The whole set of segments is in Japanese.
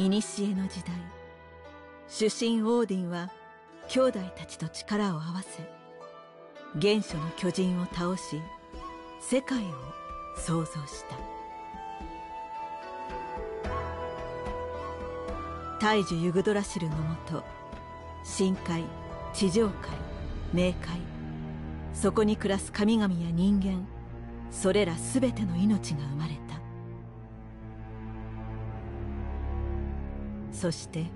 古の時代。主神オーディンは兄弟たちと力を合わせ原初の巨人を倒し世界を創造した。大樹ユグドラシルのもと深海地上界冥界そこに暮らす神々や人間それら全ての命が生まれそして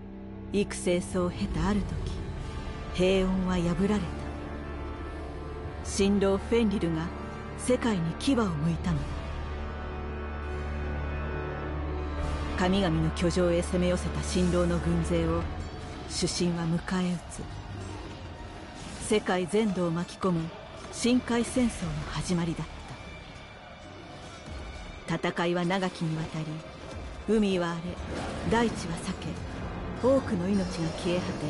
幾世層を経たある時平穏は破られた。新郎フェンリルが世界に牙を向いたのだ。神々の居城へ攻め寄せた新郎の軍勢を主神は迎え撃つ。世界全土を巻き込む深海戦争の始まりだった。戦いは長きにわたり海は荒れ大地は裂け多くの命が消え果て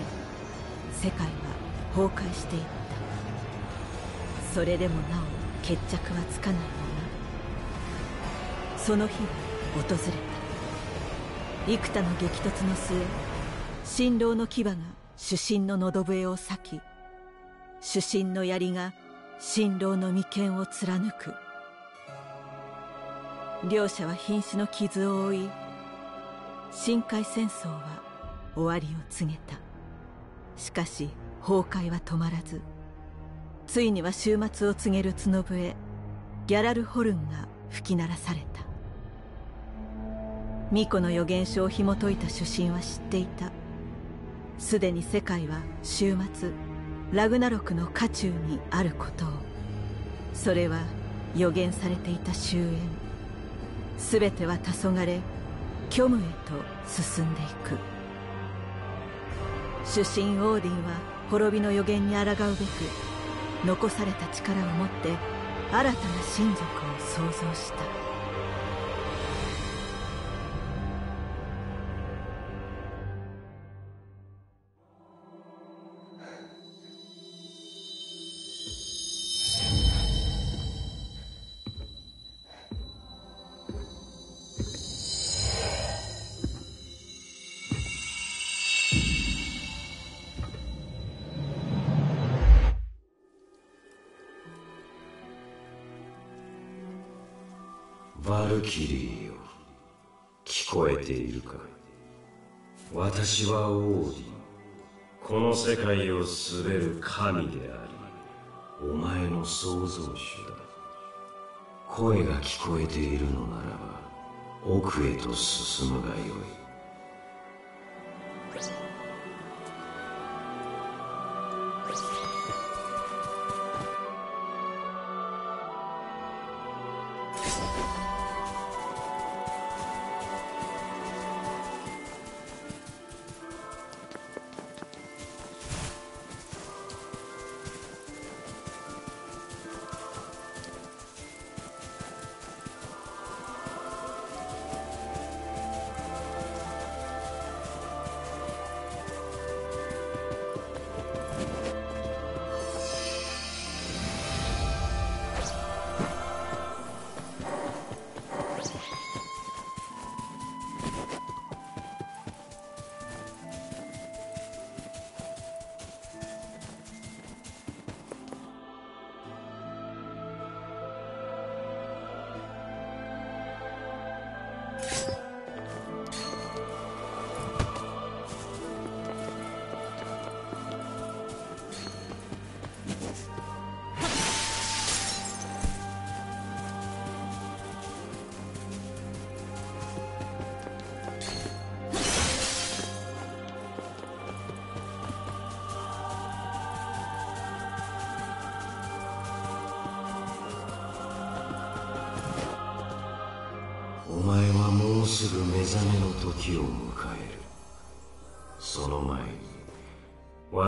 世界は崩壊していった。それでもなお決着はつかないまま。その日は訪れた。幾多の激突の末新郎の牙が主神の喉笛を裂き主神の槍が新郎の眉間を貫く。両者は瀕死の傷を負い深海戦争は終わりを告げた。しかし崩壊は止まらずついには終末を告げる角笛ギャラルホルンが吹き鳴らされた。巫女の予言書を紐解いた主神は知っていた。すでに世界は終末ラグナロクの渦中にあることを。それは予言されていた終焉。全ては黄昏。虚無へと進んでいく。主神オーディンは滅びの予言に抗うべく残された力を持って新たな親族を創造した。私はオーディンこの世界を滑る神でありお前の創造主だ。声が聞こえているのならば奥へと進むがよい。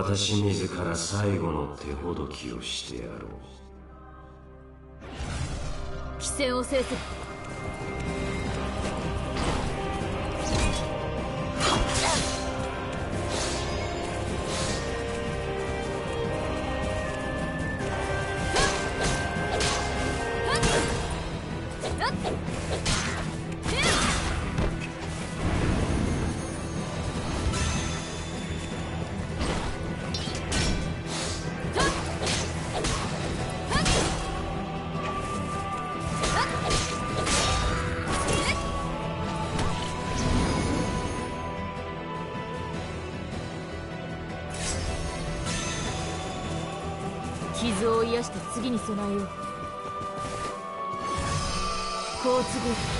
私自ら最後の手ほどきをしてやろう。規制を制す次に備えよう。好都合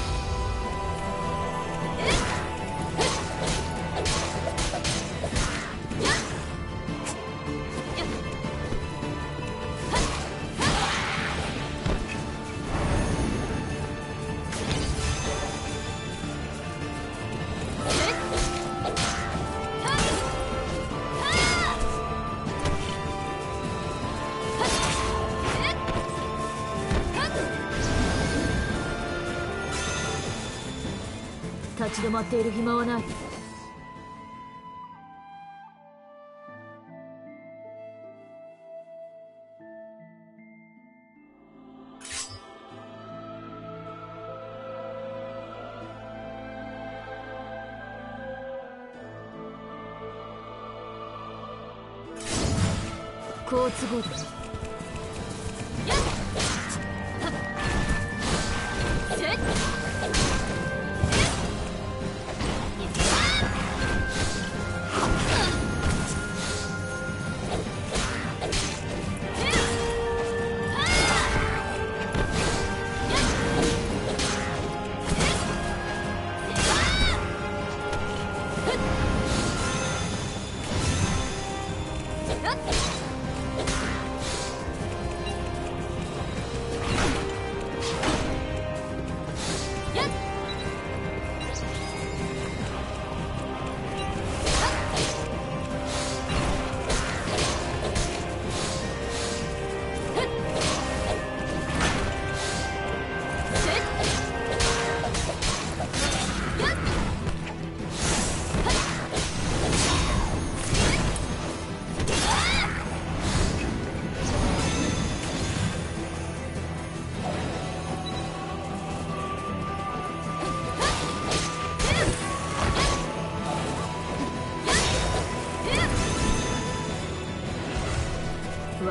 立ち止まっている暇はない。好都合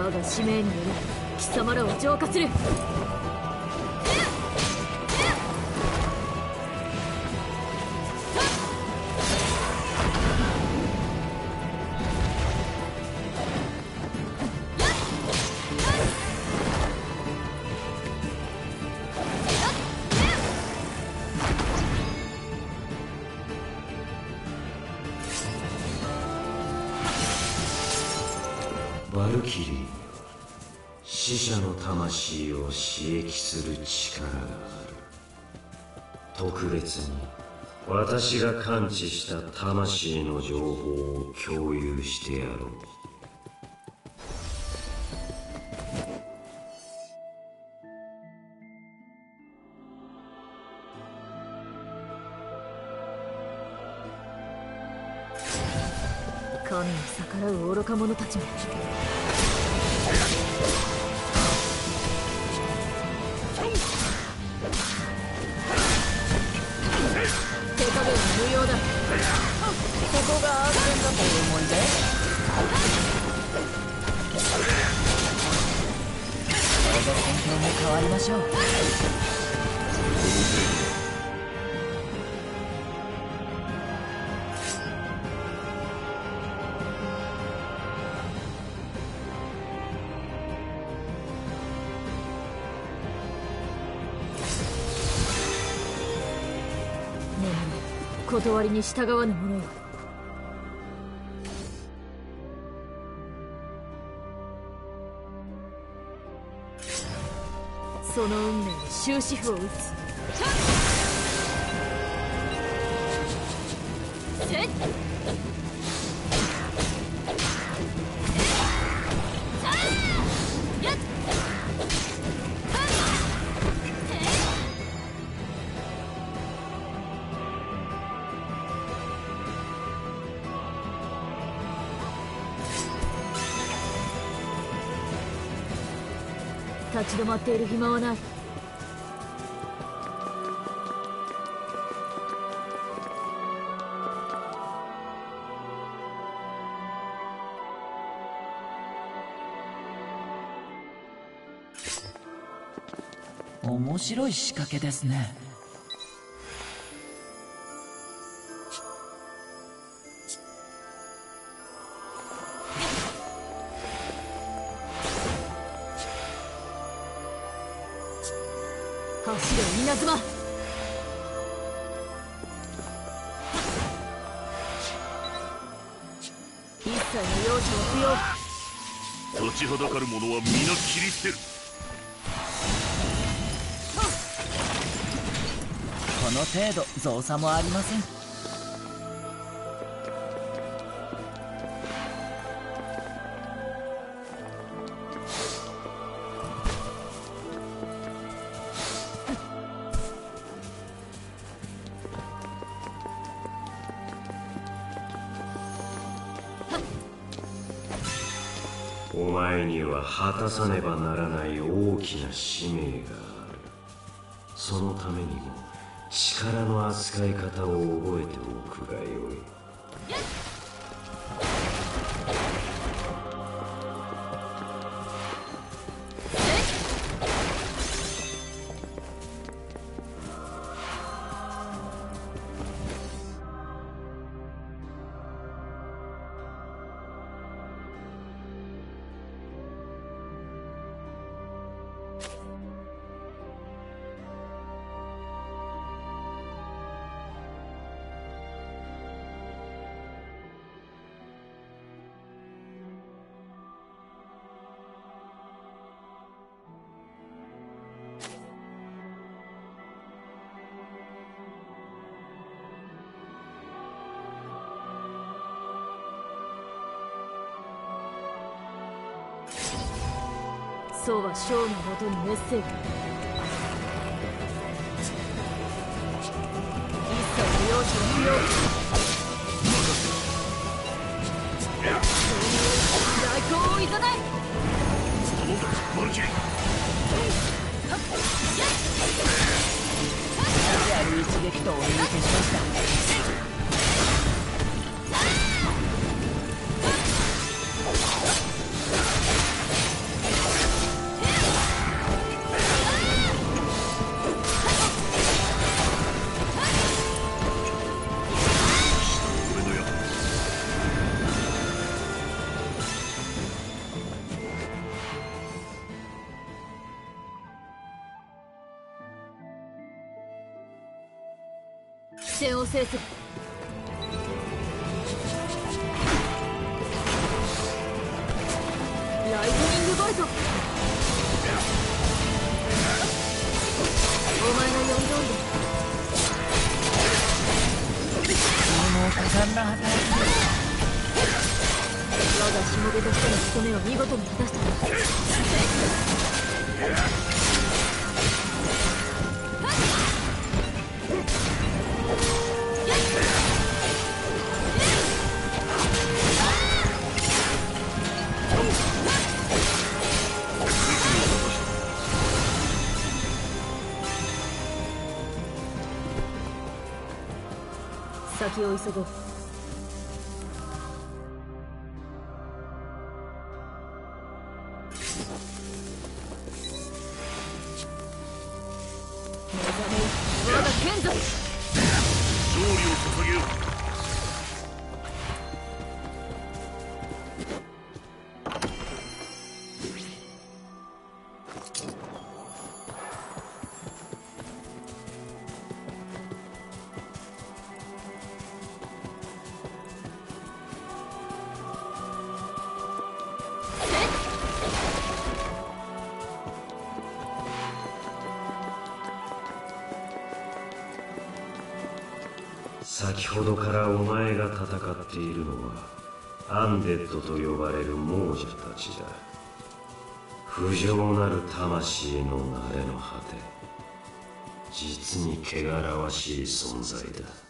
我が使命により貴様らを浄化する。魂を刺激する力がある特別に私が感知した魂の情報を共有してやろう。神に逆らう愚か者たちも断りに従わぬ者よ。その運命に終止符を打つ。立ち止まっている暇はない。面白い仕掛けですね。たかる者は皆切り捨てるこの程度造作もありません果たさねばならない大きな使命がある。そのためにも力の扱い方を覚えておくがよい。そうは将のもとにメッセージ。一切の容赦は不要大根をいざな。い撃とお見受けしました先を急ごう。先ほどからお前が戦っているのはアンデッドと呼ばれる亡者たちだ不浄なる魂の慣れの果て。実に汚らわしい存在だ。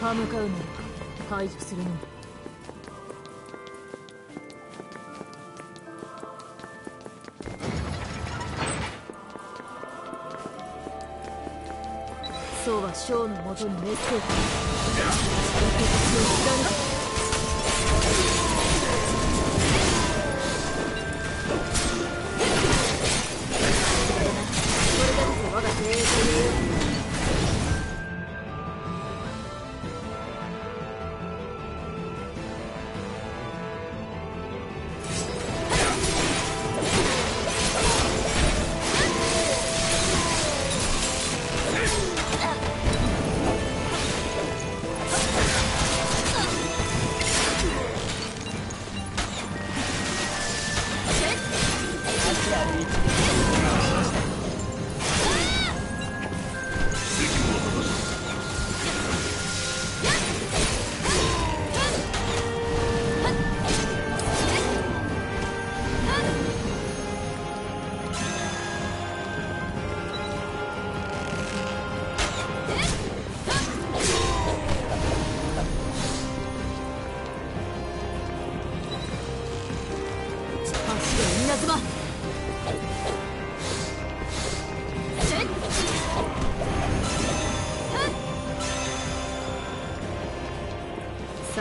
歯向かうなら排除するのみ将のもとにメッセージ。を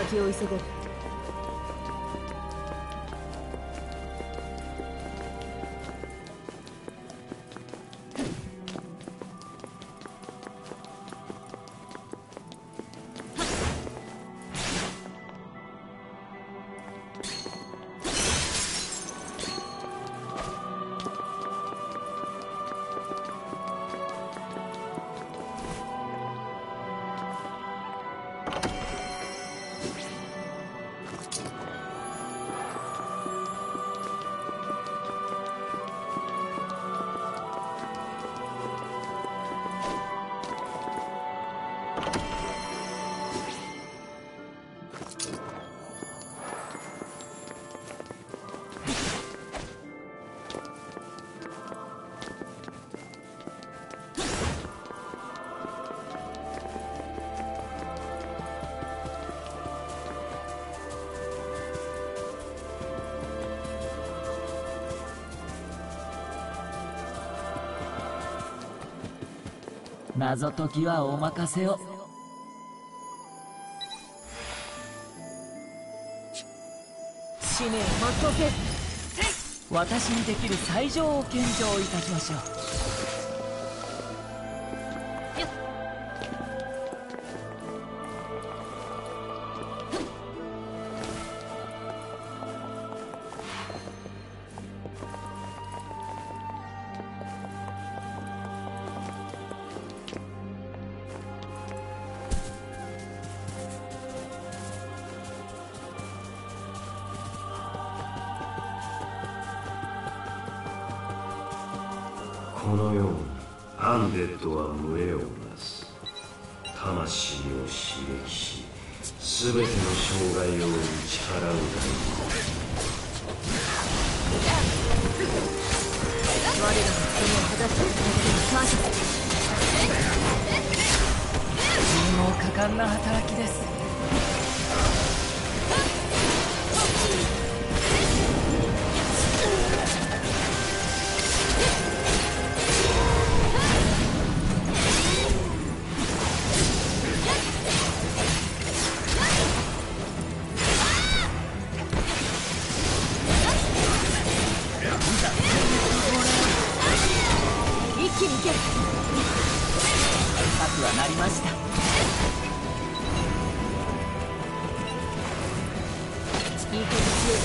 先を急ごう。謎解きはお任せを。使命全うせ。私にできる最上を献上いたしましょう。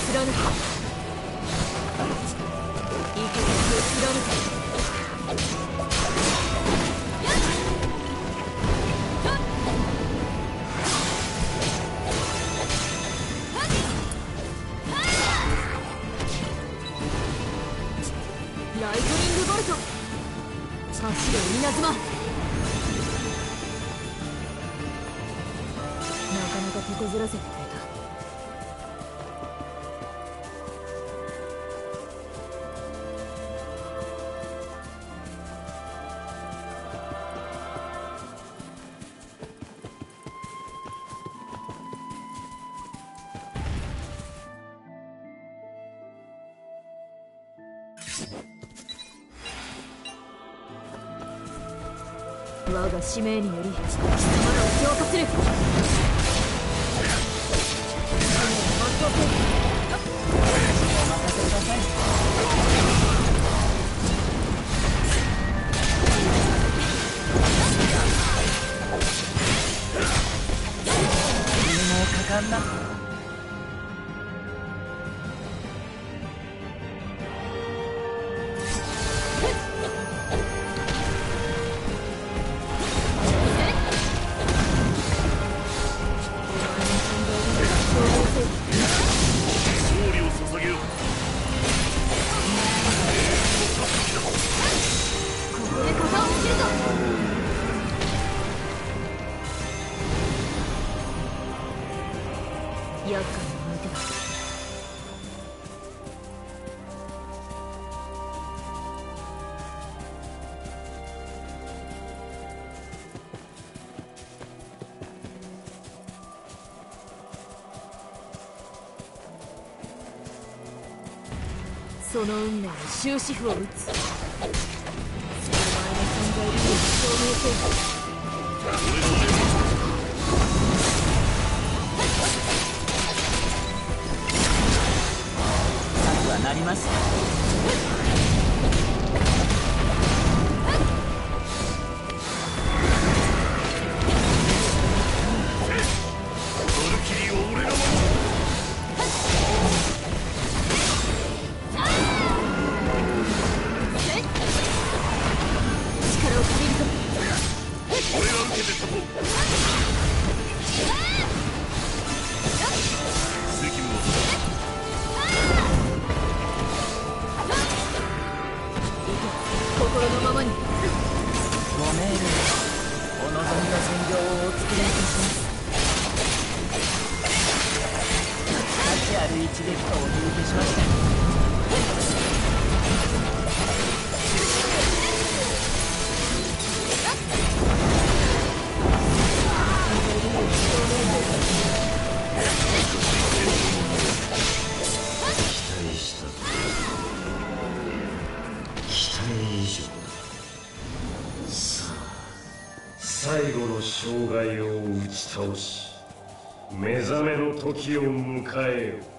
그런 것. 使命により貴様らを強化する。この運命に終止符を打時を迎えよ。う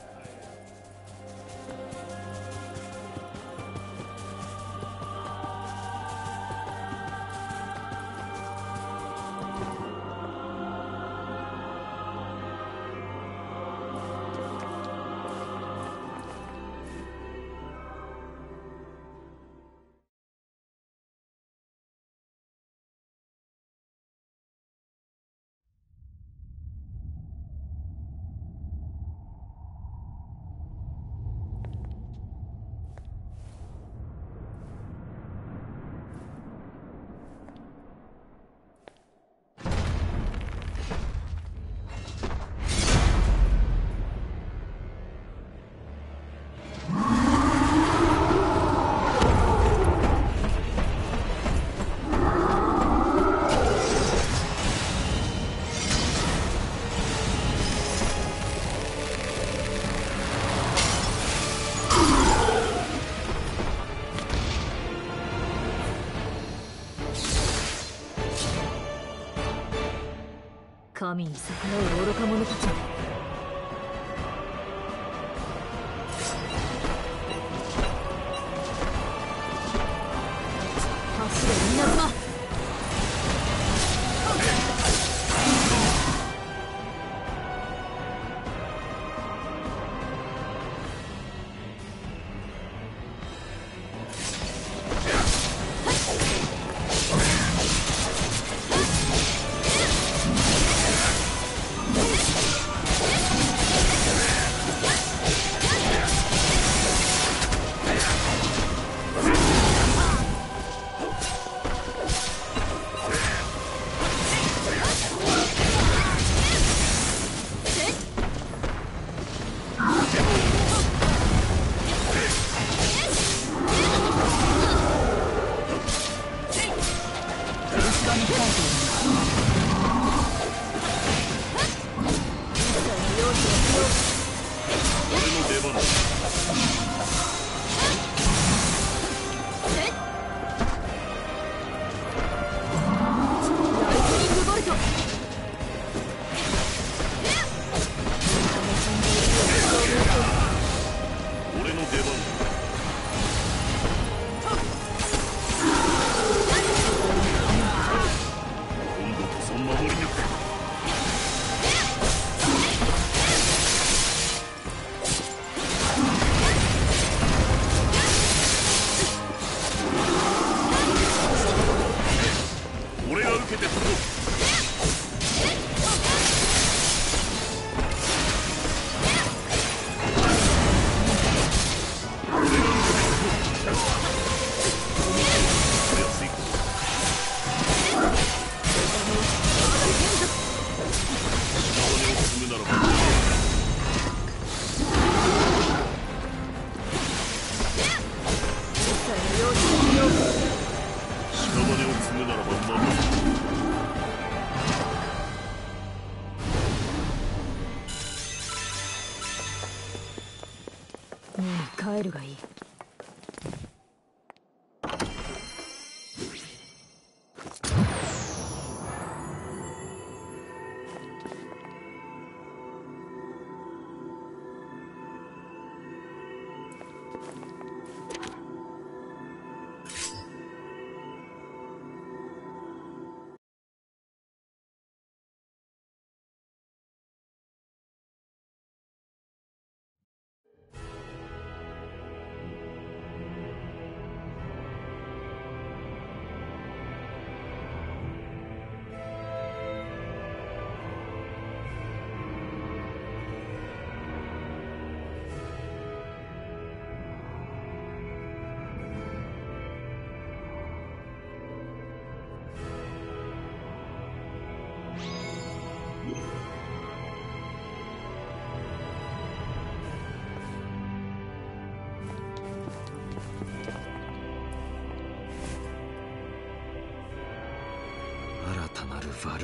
神に逆らう愚か者たちもう帰るがいい。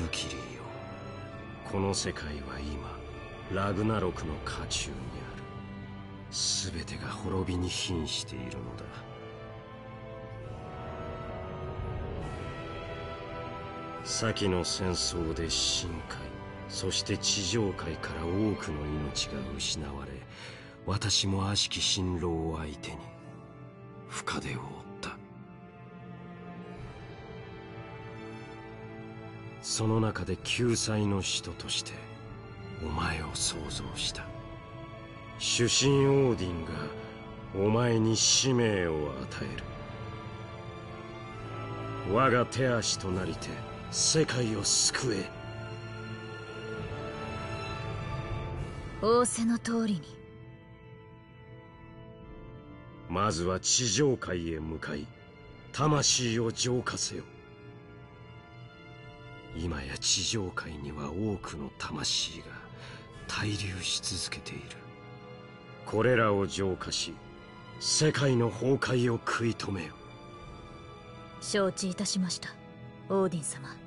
ルキリーよ。この世界は今ラグナロクの渦中にある。全てが滅びに瀕しているのだ。先の戦争で深海そして地上界から多くの命が失われ私も悪しき新郎を相手に深手をその中で救済の使徒としてお前を想像した。主神オーディンがお前に使命を与える。我が手足となりて世界を救え。仰せの通りに。まずは地上界へ向かい魂を浄化せよ今や地上界には多くの魂が滞留し続けている。これらを浄化し世界の崩壊を食い止めよ。承知いたしました。オーディン様。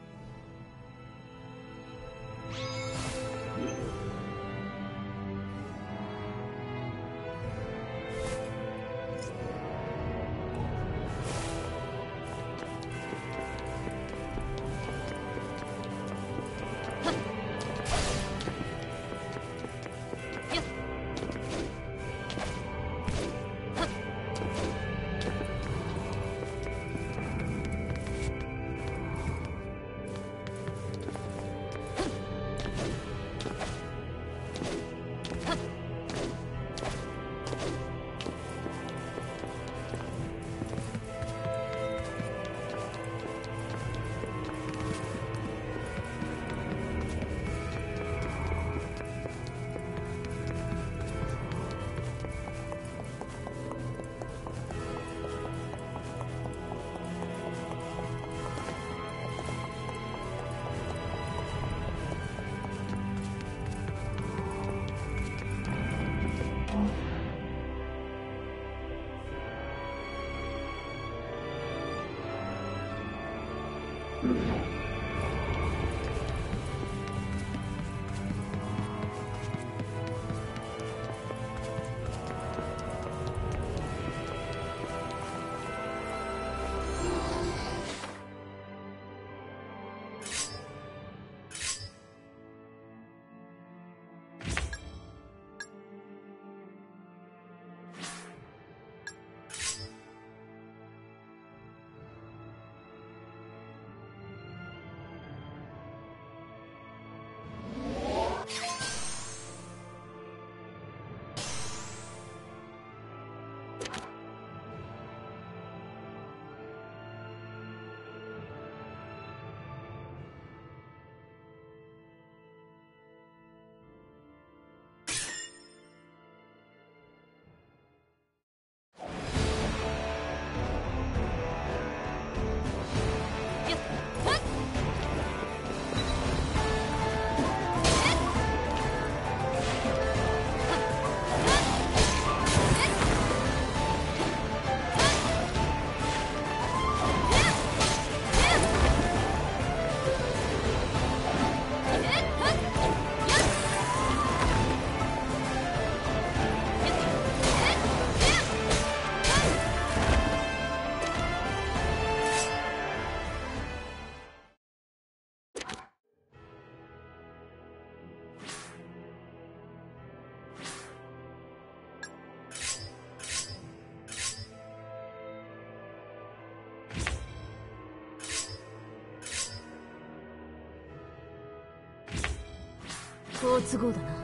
好都合だな。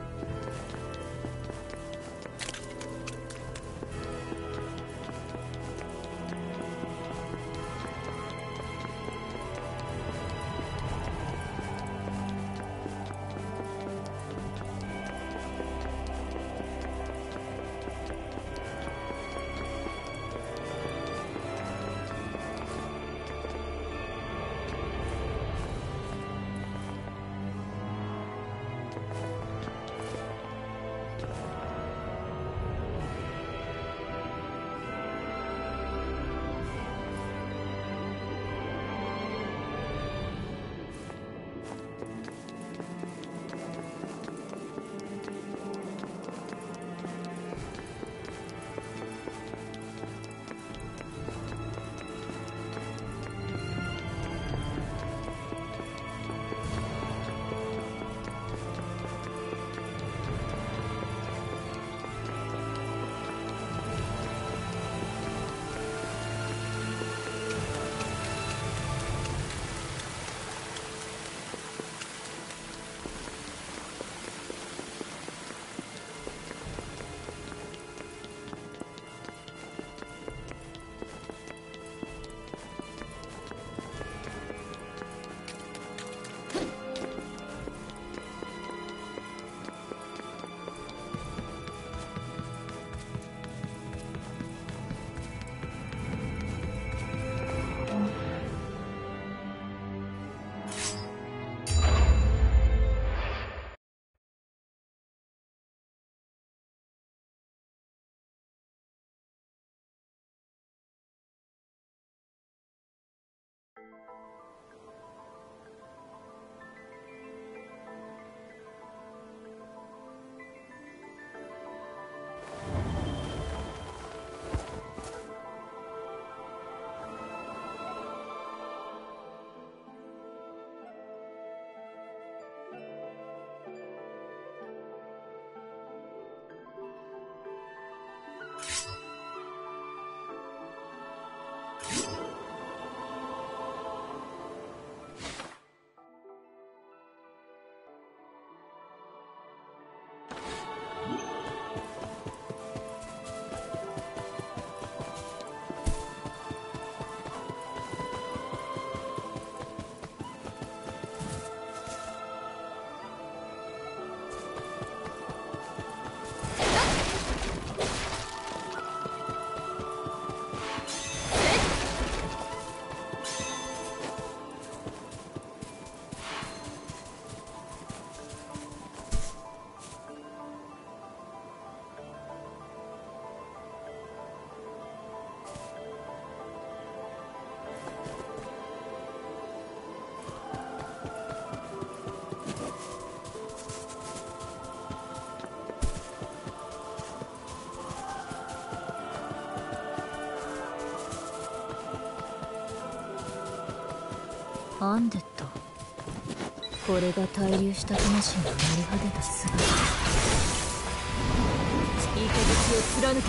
アンデッドこれが滞留した魂の成り果てた姿いいかを貫け。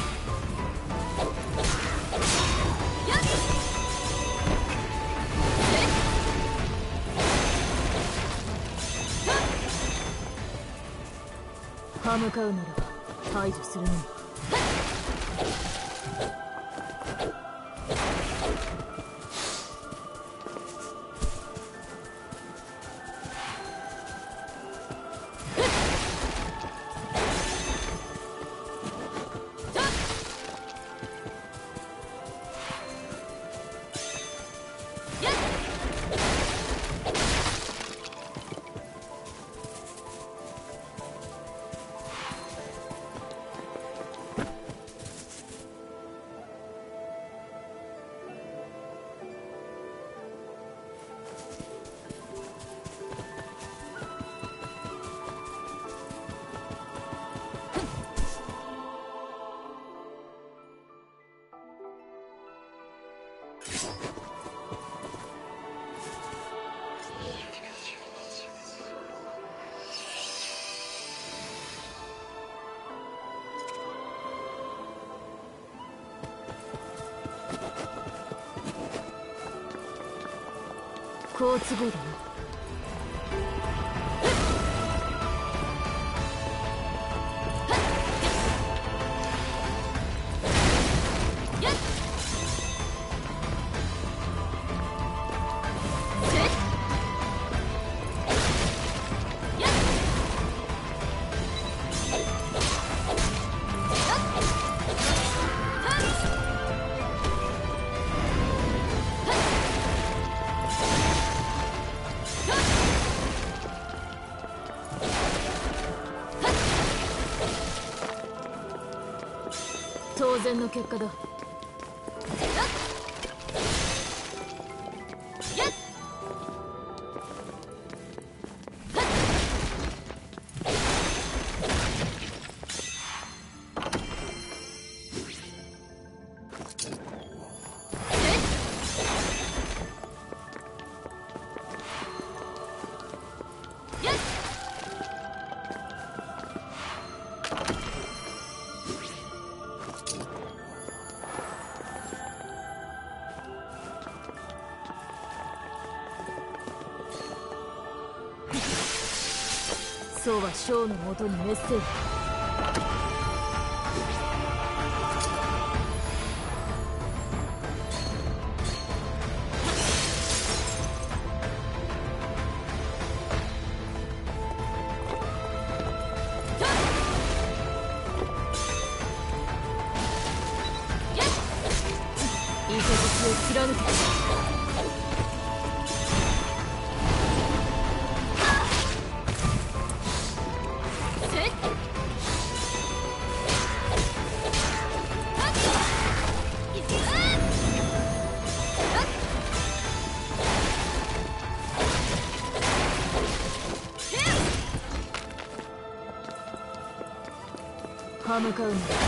歯向かうなら排除するのみ。好都合だ結果だ。そうはショーのもとにメッセージ。歯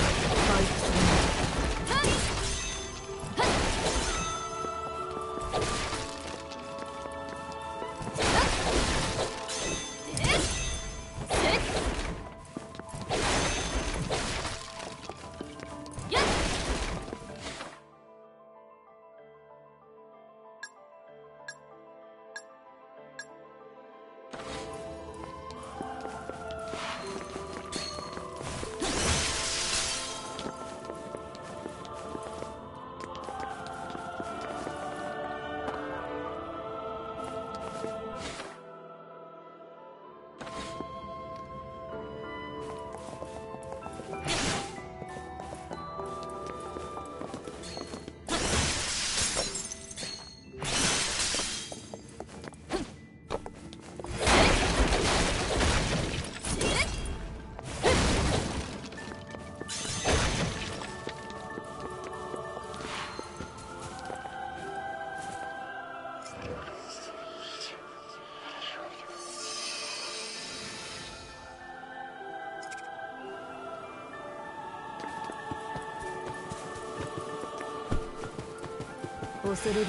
する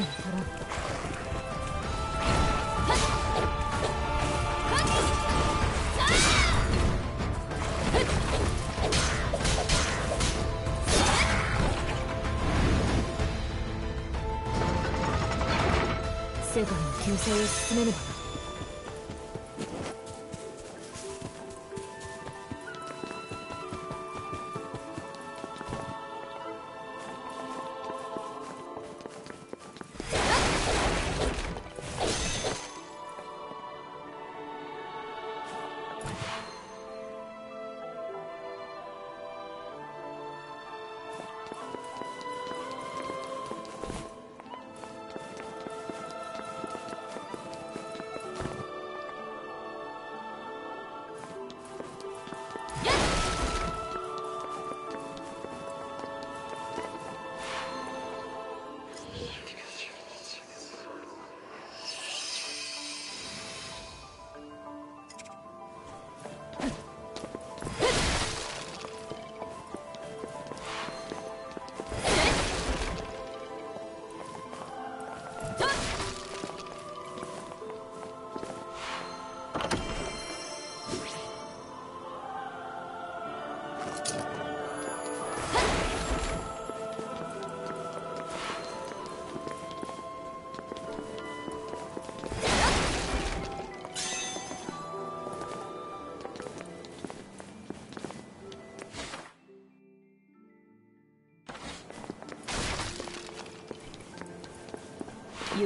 世界の救済を進めねば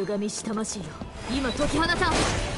歪みし魂よ。今解き放たん。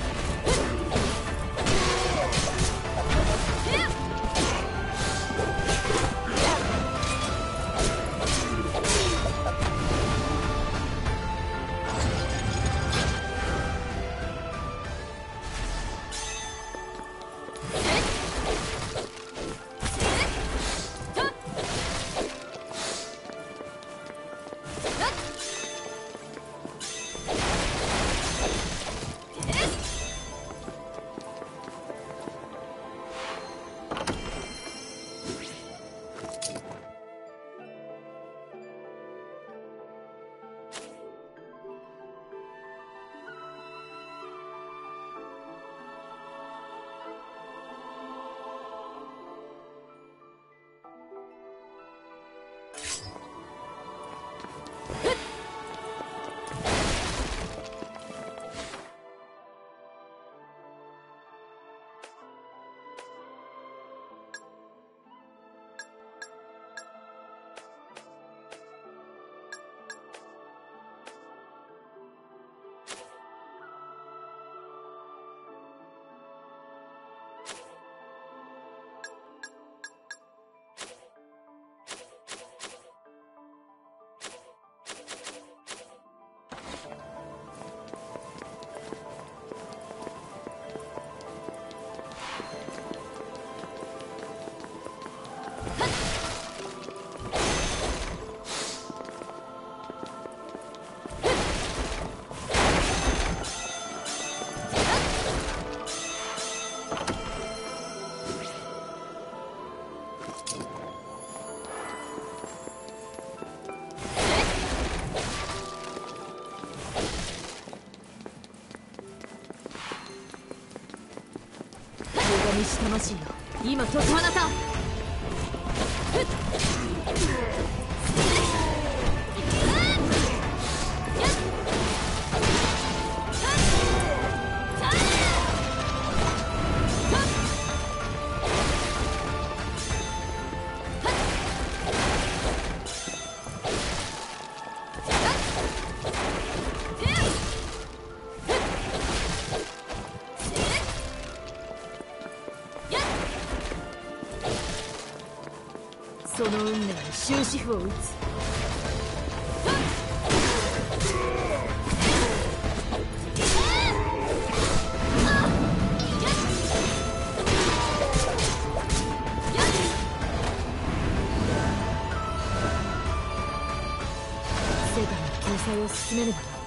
楽しいよ今解き放た世界の救済を進めねばな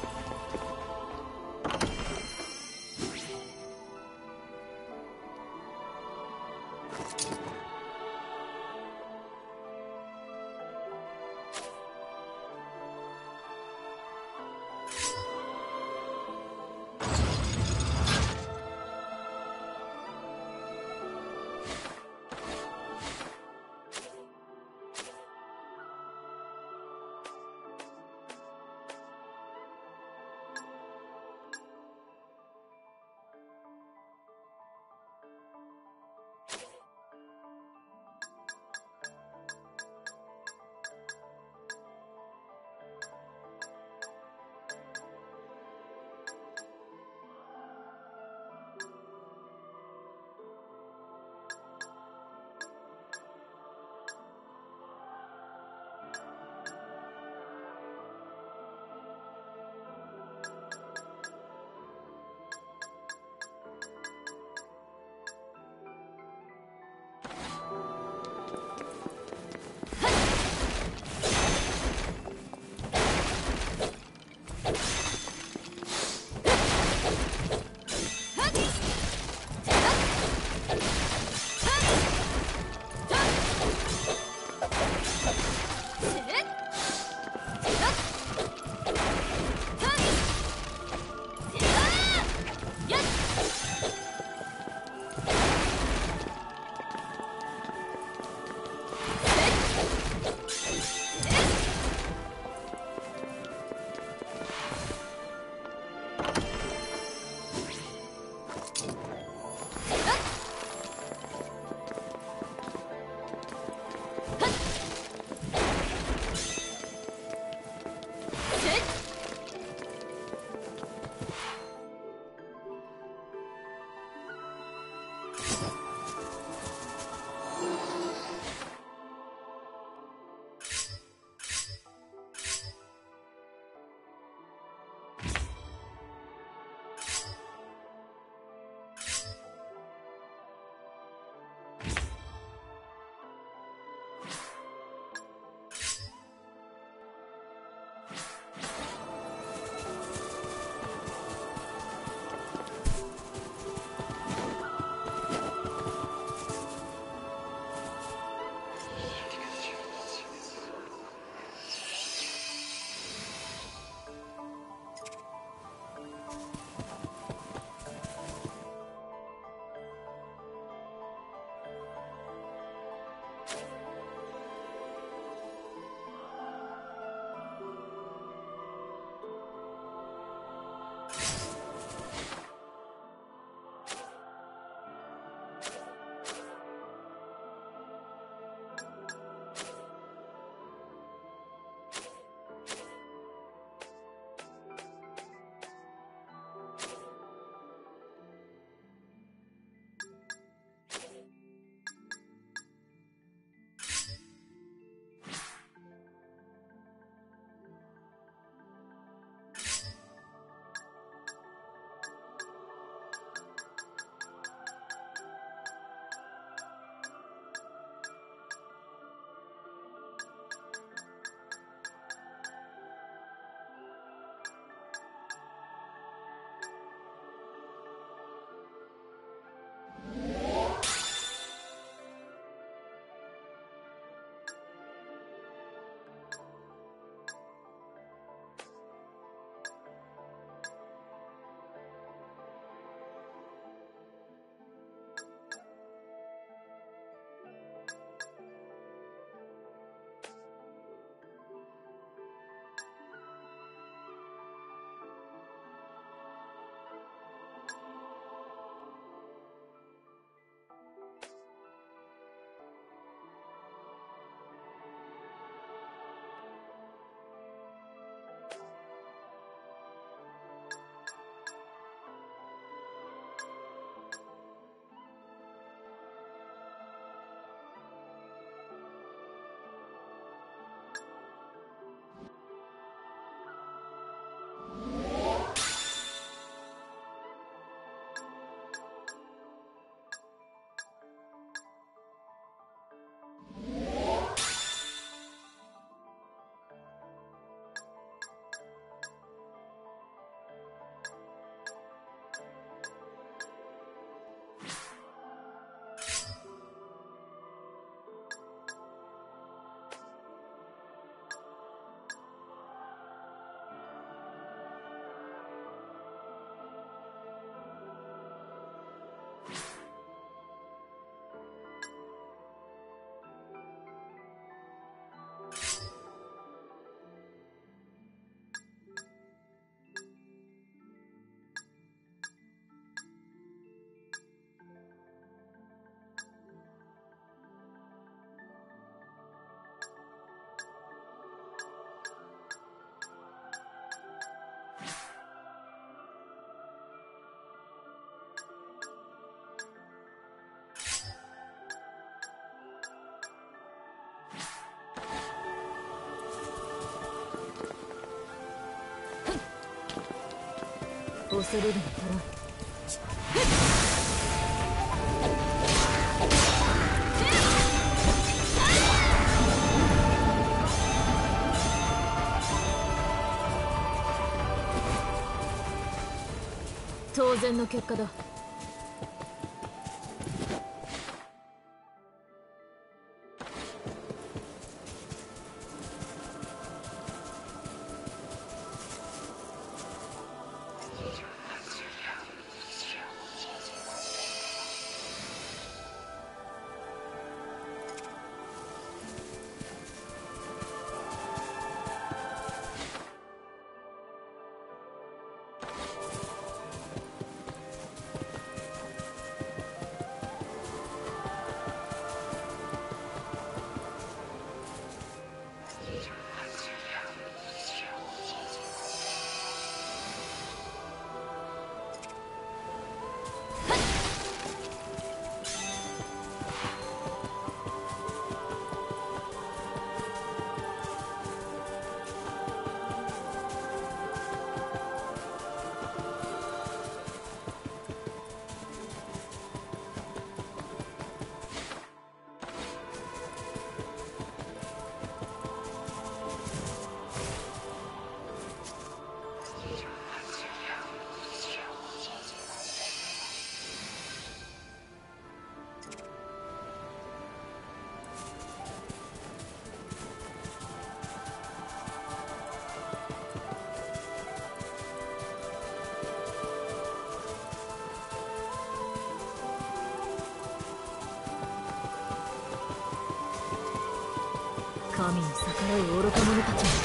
恐れるに足らん当然の結果だ。神に逆らう愚か者たちも。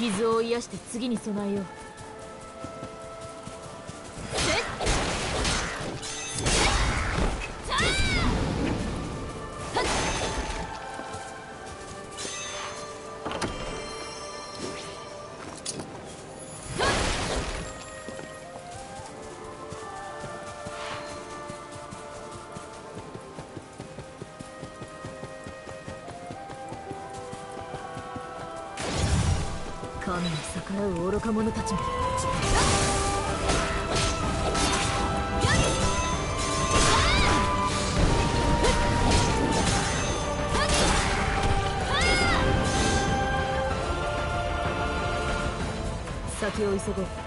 傷を癒して次に備えよう。神に逆らう愚か者たちも。先を急ごう。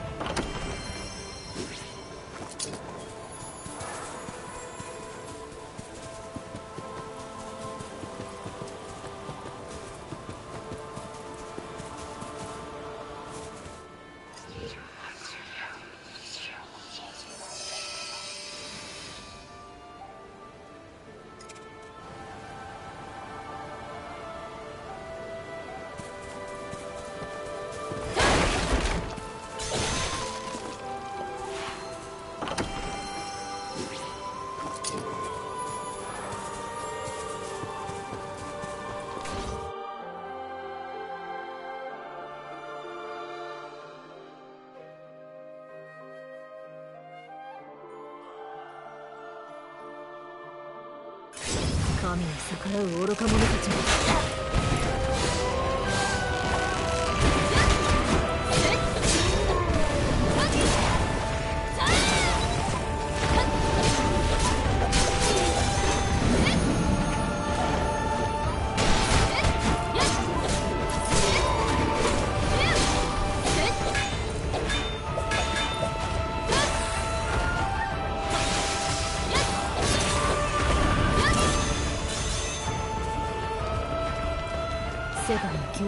愚か者。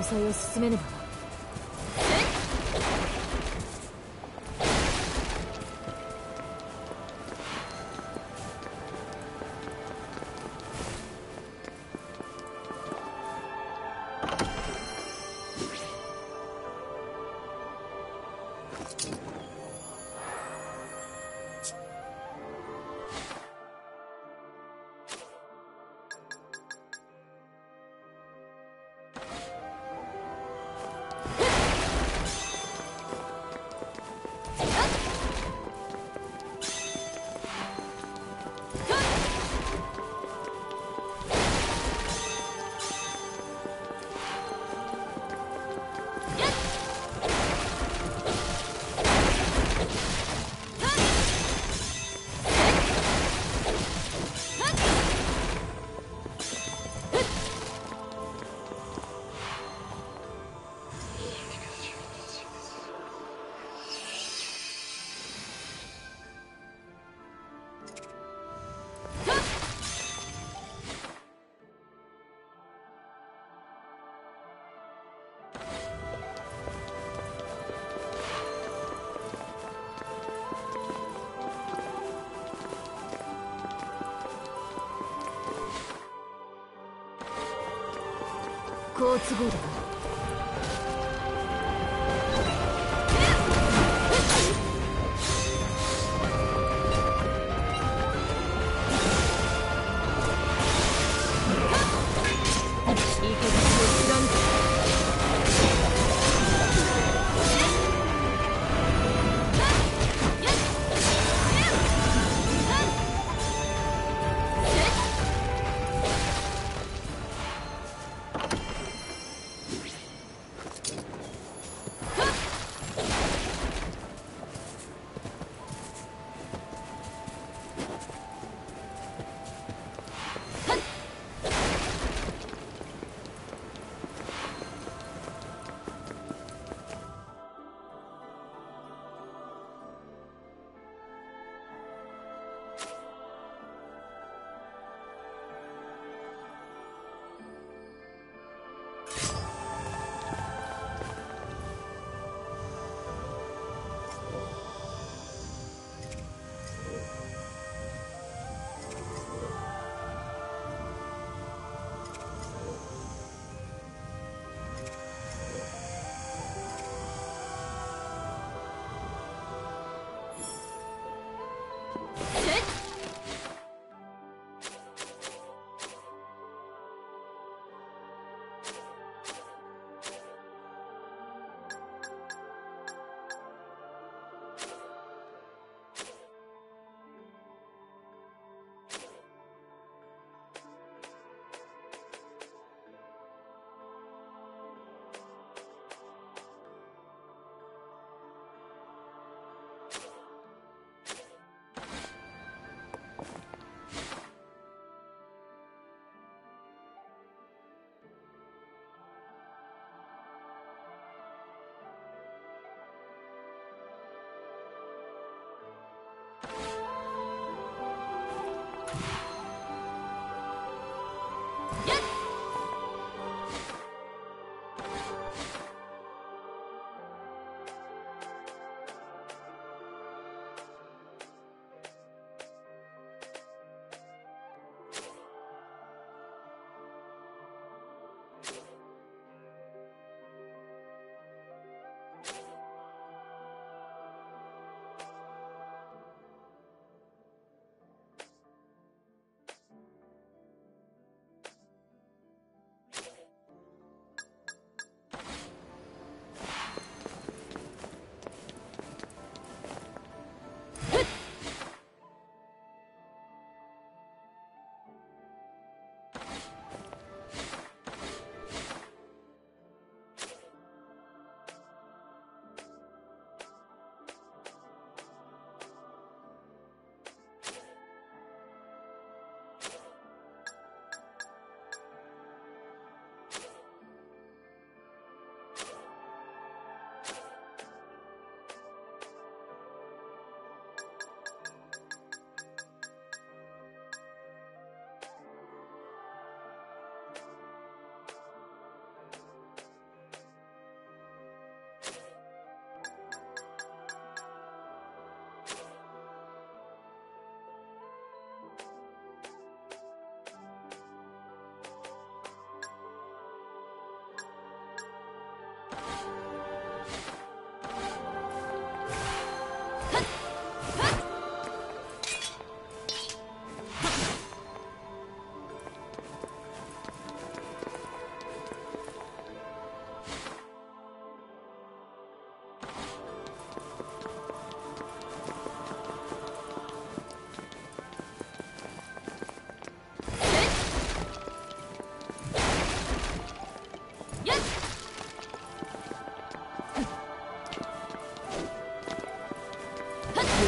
界の救済を進めねば。好都合だ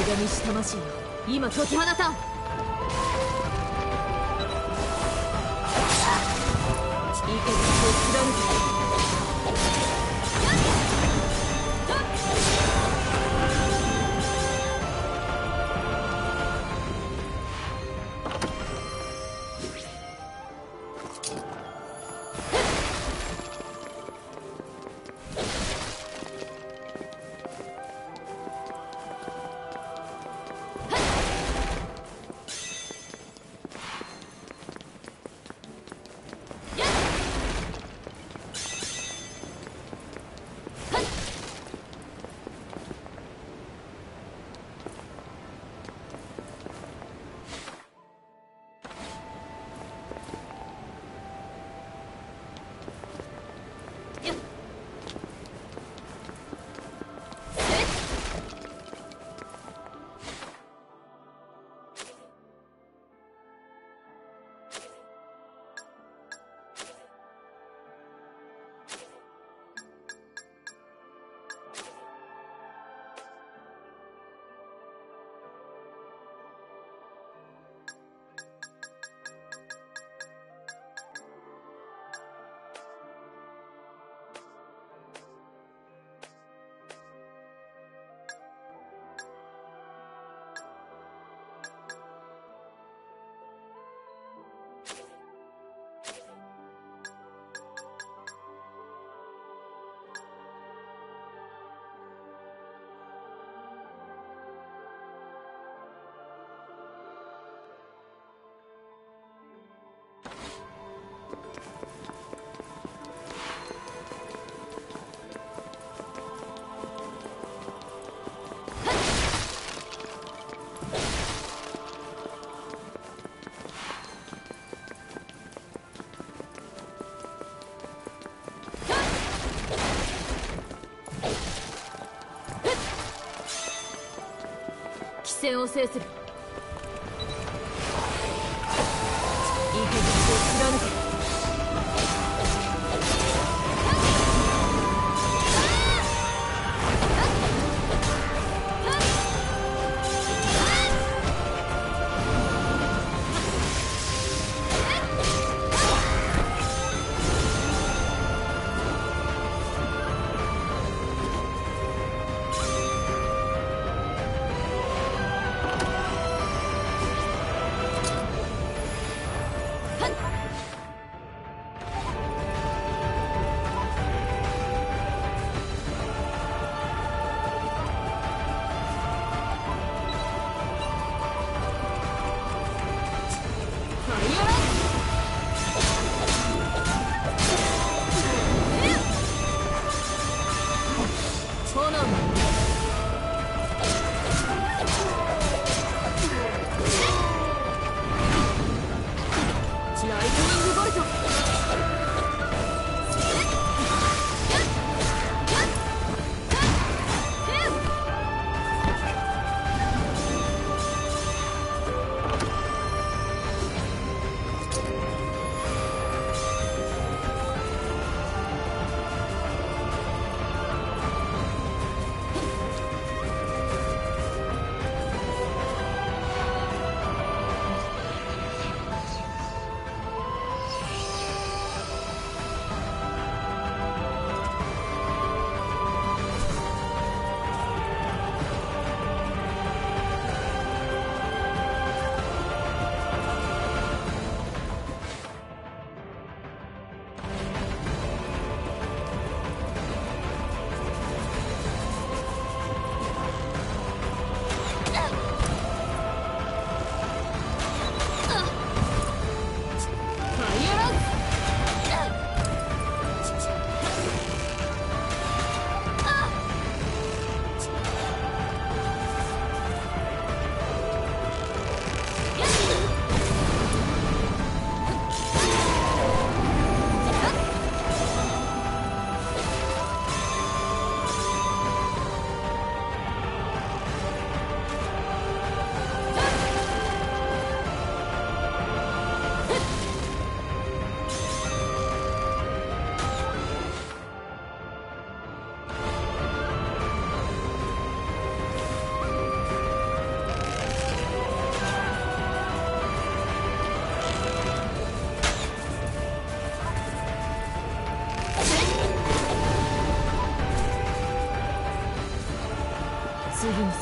な間見し魂よ今解き放たん。戦を制す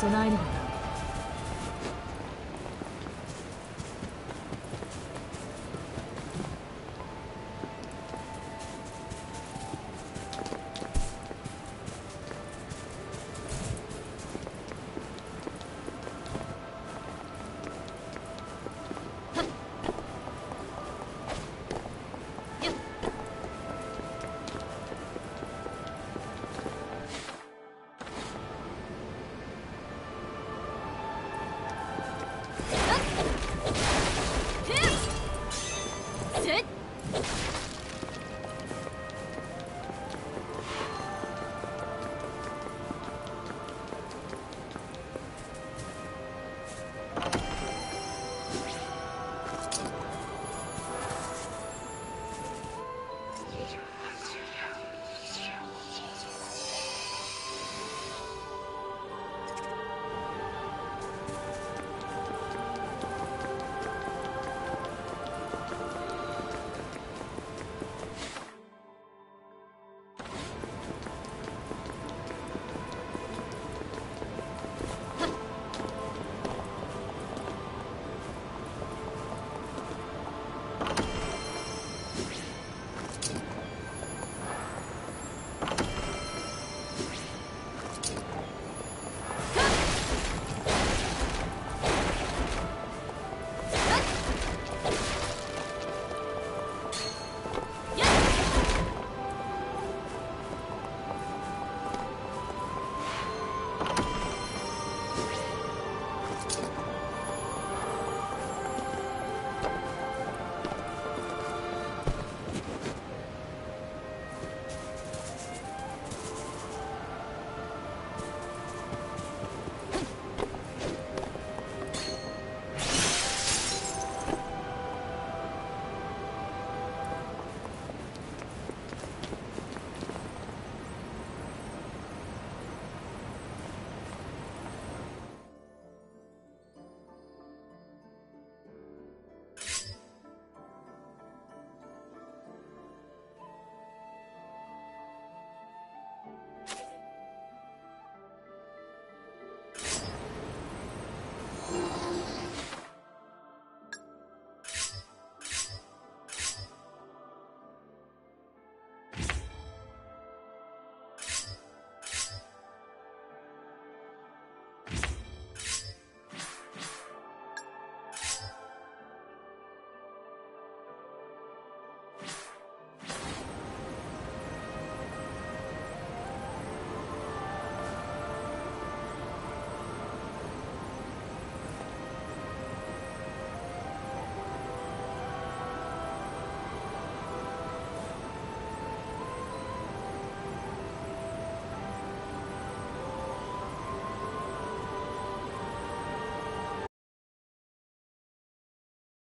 aligned